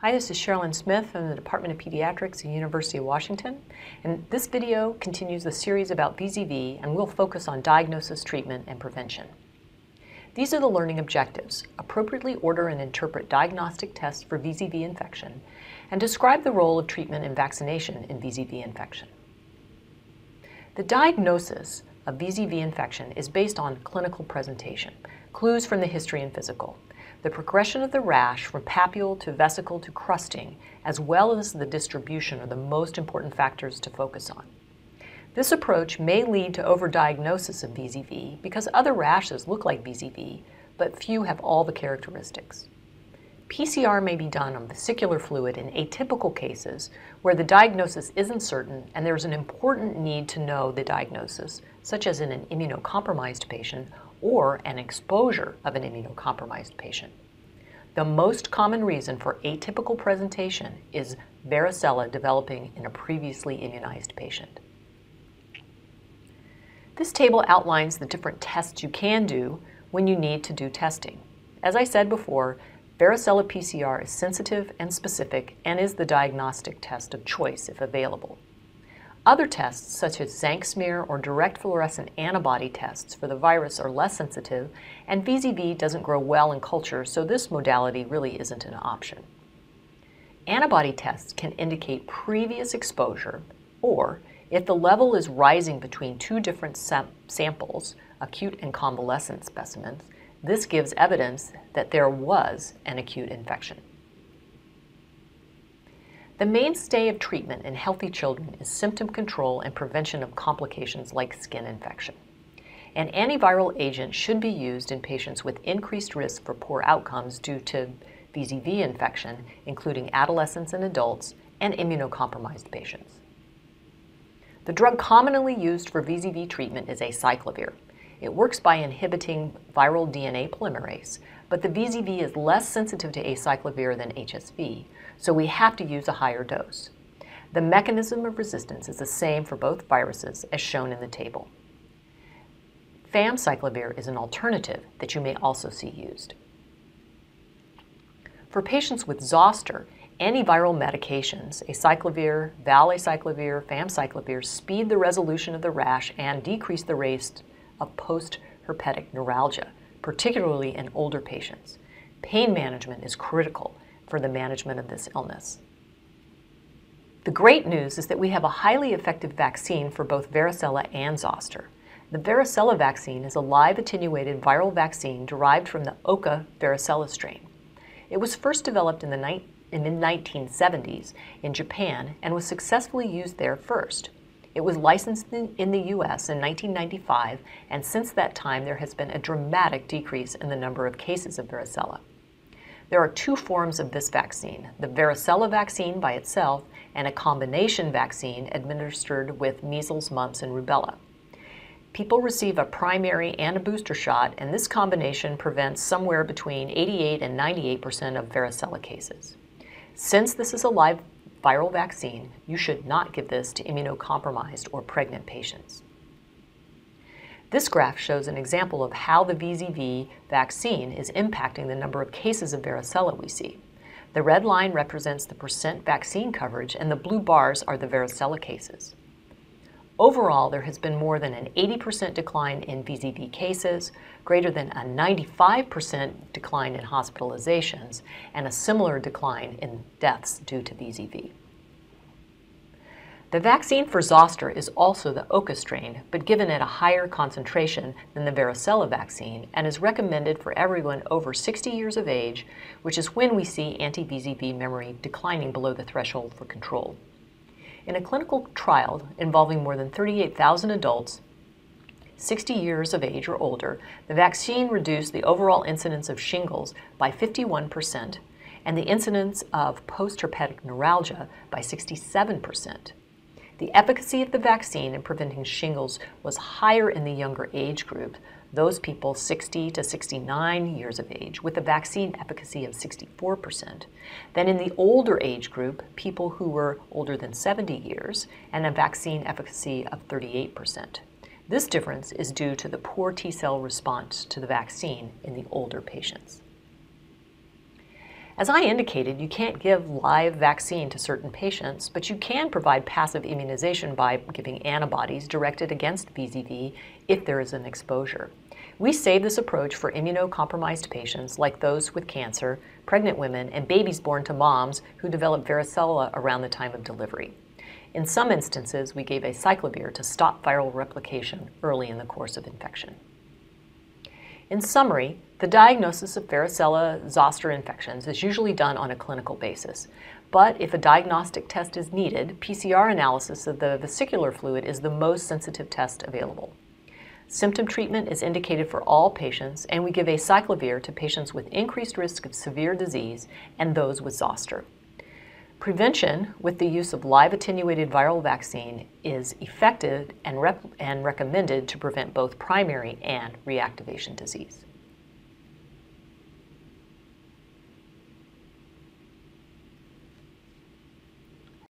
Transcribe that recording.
Hi, this is Sherilyn Smith from the Department of Pediatrics at University of Washington, and this video continues the series about VZV and we'll focus on diagnosis, treatment, and prevention. These are the learning objectives. Appropriately order and interpret diagnostic tests for VZV infection and describe the role of treatment and vaccination in VZV infection. The diagnosis of VZV infection is based on clinical presentation, clues from the history and physical, the progression of the rash from papule to vesicle to crusting, as well as the distribution are the most important factors to focus on. This approach may lead to overdiagnosis of VZV because other rashes look like VZV, but few have all the characteristics. PCR may be done on vesicular fluid in atypical cases where the diagnosis isn't certain and there's an important need to know the diagnosis, such as in an immunocompromised patient or an exposure of an immunocompromised patient. The most common reason for atypical presentation is varicella developing in a previously immunized patient. This table outlines the different tests you can do when you need to do testing. As I said before, varicella PCR is sensitive and specific and is the diagnostic test of choice if available. Other tests, such as Tzanck smear or direct fluorescent antibody tests for the virus, are less sensitive, and VZV doesn't grow well in culture, so this modality really isn't an option. Antibody tests can indicate previous exposure, or if the level is rising between two different sam samples, acute and convalescent specimens, this gives evidence that there was an acute infection. The mainstay of treatment in healthy children is symptom control and prevention of complications like skin infection. An antiviral agent should be used in patients with increased risk for poor outcomes due to VZV infection, including adolescents and adults, and immunocompromised patients. The drug commonly used for VZV treatment is acyclovir. It works by inhibiting viral DNA polymerase, but the VZV is less sensitive to acyclovir than HSV, so we have to use a higher dose. The mechanism of resistance is the same for both viruses as shown in the table. Famciclovir is an alternative that you may also see used. For patients with zoster, antiviral medications, acyclovir, valacyclovir, famciclovir, speed the resolution of the rash and decrease the rate of post-herpetic neuralgia, particularly in older patients. Pain management is critical for the management of this illness. The great news is that we have a highly effective vaccine for both varicella and zoster. The varicella vaccine is a live attenuated viral vaccine derived from the Oka varicella strain. It was first developed in the mid-1970s in Japan and was successfully used there first. It was licensed in the U.S. in 1995, and since that time there has been a dramatic decrease in the number of cases of varicella. There are two forms of this vaccine, the varicella vaccine by itself and a combination vaccine administered with measles, mumps, and rubella. People receive a primary and a booster shot, and this combination prevents somewhere between 88 and 98 percent of varicella cases. Since this is a live viral vaccine, you should not give this to immunocompromised or pregnant patients. This graph shows an example of how the VZV vaccine is impacting the number of cases of varicella we see. The red line represents the percent vaccine coverage and the blue bars are the varicella cases. Overall, there has been more than an 80% decline in VZV cases, greater than a 95% decline in hospitalizations, and a similar decline in deaths due to VZV. The vaccine for zoster is also the Oka strain, but given at a higher concentration than the varicella vaccine and is recommended for everyone over 60 years of age, which is when we see anti-VZV memory declining below the threshold for control. In a clinical trial involving more than 38,000 adults, 60 years of age or older, the vaccine reduced the overall incidence of shingles by 51% and the incidence of post-herpetic neuralgia by 67%. The efficacy of the vaccine in preventing shingles was higher in the younger age group, those people 60 to 69 years of age, with a vaccine efficacy of 64%, Then in the older age group, people who were older than 70 years, and a vaccine efficacy of 38%. This difference is due to the poor T cell response to the vaccine in the older patients. As I indicated, you can't give live vaccine to certain patients, but you can provide passive immunization by giving antibodies directed against VZV if there is an exposure. We save this approach for immunocompromised patients like those with cancer, pregnant women, and babies born to moms who develop varicella around the time of delivery. In some instances, we gave acyclovir to stop viral replication early in the course of infection. In summary, the diagnosis of varicella zoster infections is usually done on a clinical basis. But if a diagnostic test is needed, PCR analysis of the vesicular fluid is the most sensitive test available. Symptom treatment is indicated for all patients, and we give acyclovir to patients with increased risk of severe disease and those with zoster. Prevention with the use of live attenuated viral vaccine is effective and, and recommended to prevent both primary and reactivation disease.